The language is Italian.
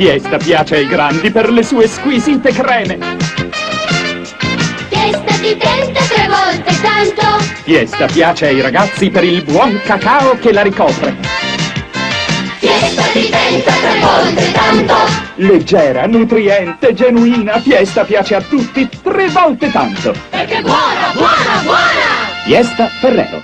Fiesta piace ai grandi per le sue squisite creme. Fiesta ti tenta tre volte tanto. Fiesta piace ai ragazzi per il buon cacao che la ricopre. Fiesta ti tenta tre volte tanto. Leggera, nutriente, genuina, Fiesta piace a tutti tre volte tanto. Perché buona, buona, buona. Fiesta Ferrero.